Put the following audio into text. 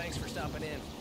Thanks for stopping in.